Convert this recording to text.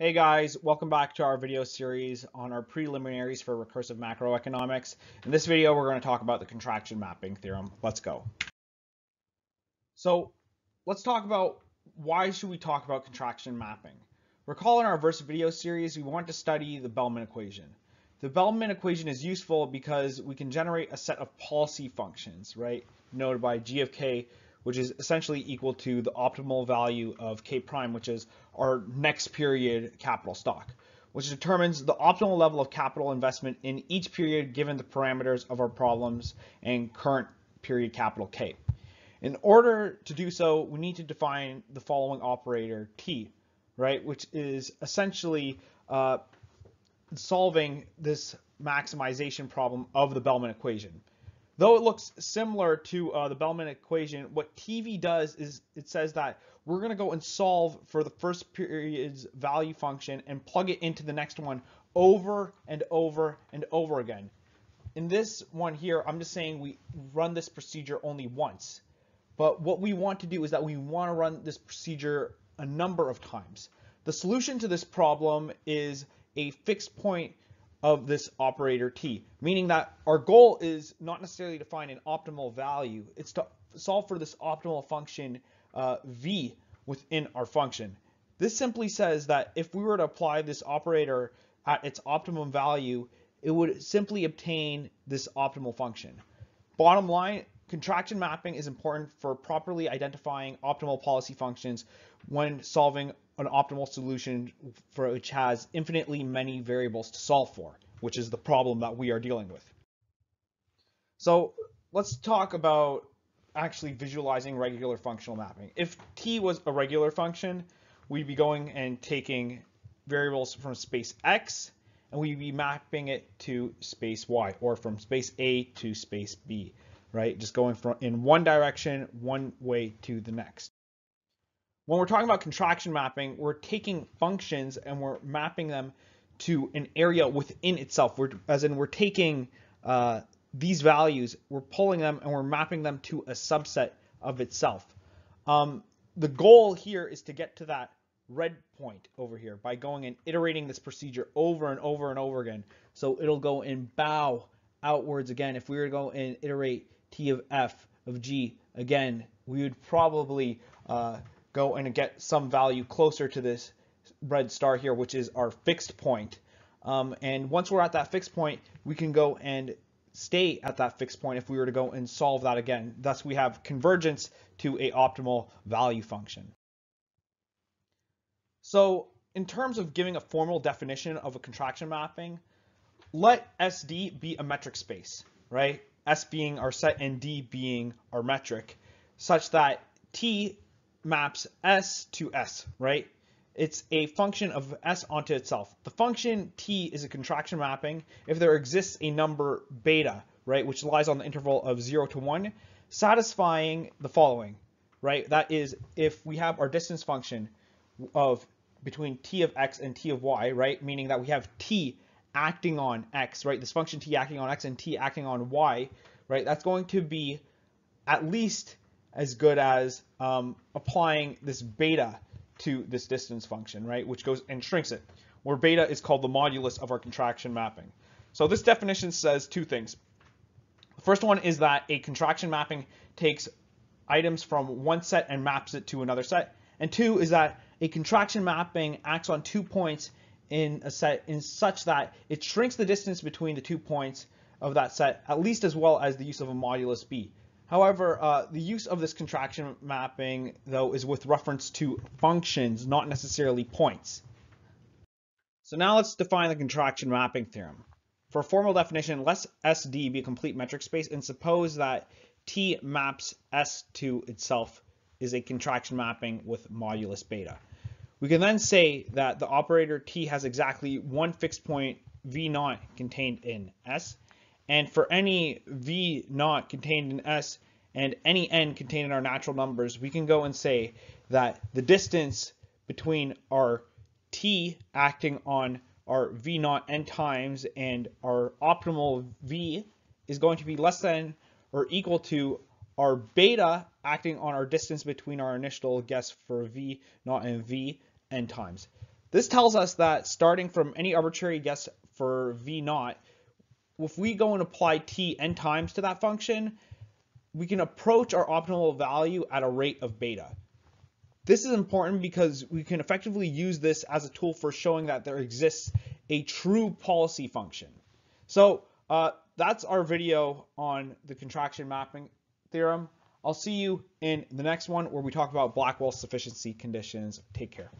Hey guys, welcome back to our video series on our preliminaries for recursive macroeconomics. In this video, we're going to talk about the contraction mapping theorem. Let's go. So let's talk about why should we talk about contraction mapping. Recall in our verse video series, we want to study the Bellman equation. The Bellman equation is useful because we can generate a set of policy functions, right, noted by g of k, which is essentially equal to the optimal value of K prime, which is our next period capital stock, which determines the optimal level of capital investment in each period given the parameters of our problems and current period capital K. In order to do so, we need to define the following operator T, right, which is essentially uh, solving this maximization problem of the Bellman equation. Though it looks similar to uh, the Bellman equation, what TV does is it says that we're going to go and solve for the first period's value function and plug it into the next one over and over and over again. In this one here, I'm just saying we run this procedure only once. But what we want to do is that we want to run this procedure a number of times. The solution to this problem is a fixed point of this operator t, meaning that our goal is not necessarily to find an optimal value, it's to solve for this optimal function uh, v within our function. This simply says that if we were to apply this operator at its optimum value, it would simply obtain this optimal function. Bottom line, contraction mapping is important for properly identifying optimal policy functions when solving an optimal solution for which has infinitely many variables to solve for, which is the problem that we are dealing with. So let's talk about actually visualizing regular functional mapping. If t was a regular function, we'd be going and taking variables from space x and we'd be mapping it to space y or from space a to space b, right? Just going from in one direction, one way to the next. When we're talking about contraction mapping, we're taking functions and we're mapping them to an area within itself. We're, as in, we're taking uh, these values, we're pulling them and we're mapping them to a subset of itself. Um, the goal here is to get to that red point over here by going and iterating this procedure over and over and over again. So it'll go and bow outwards again. If we were to go and iterate t of f of g again, we would probably uh, go and get some value closer to this red star here, which is our fixed point. Um, and once we're at that fixed point, we can go and stay at that fixed point if we were to go and solve that again. Thus, we have convergence to a optimal value function. So in terms of giving a formal definition of a contraction mapping, let SD be a metric space, right? S being our set and D being our metric, such that T maps S to S, right? It's a function of S onto itself. The function T is a contraction mapping if there exists a number beta, right, which lies on the interval of 0 to 1, satisfying the following, right? That is, if we have our distance function of between t of x and t of y, right, meaning that we have t acting on x, right, this function t acting on x and t acting on y, right, that's going to be at least as good as um, applying this beta to this distance function, right, which goes and shrinks it, where beta is called the modulus of our contraction mapping. So this definition says two things. The first one is that a contraction mapping takes items from one set and maps it to another set. And two is that a contraction mapping acts on two points in a set in such that it shrinks the distance between the two points of that set, at least as well as the use of a modulus b. However, uh, the use of this contraction mapping, though, is with reference to functions, not necessarily points. So now let's define the contraction mapping theorem. For a formal definition, let SD be a complete metric space and suppose that T maps S to itself is a contraction mapping with modulus beta. We can then say that the operator T has exactly one fixed point V naught contained in S and for any v naught contained in S and any n contained in our natural numbers, we can go and say that the distance between our t acting on our v naught n times and our optimal v is going to be less than or equal to our beta acting on our distance between our initial guess for v naught and v n times. This tells us that starting from any arbitrary guess for v naught, if we go and apply t n times to that function, we can approach our optimal value at a rate of beta. This is important because we can effectively use this as a tool for showing that there exists a true policy function. So uh, that's our video on the contraction mapping theorem. I'll see you in the next one where we talk about Blackwell sufficiency conditions. Take care.